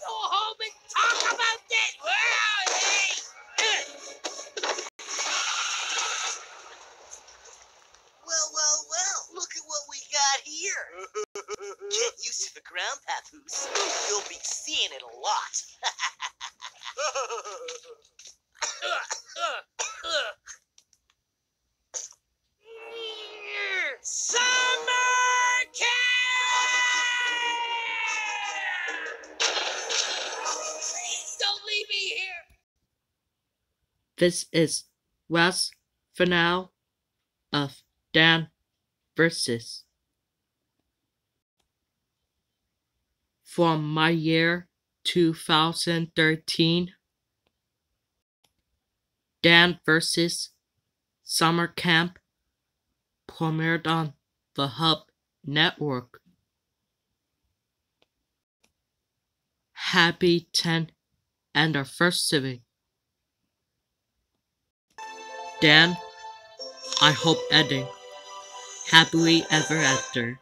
go home and talk about that. Wow, hey. Eh? Well, well, well, look at what we got here. Get used to the ground, Papoose. You'll be seeing it a lot. This is last finale of Dan versus from my year 2013 Dan versus Summer Camp premiered on the Hub Network. Happy 10 anniversary. Dan, I hope ending happily ever after.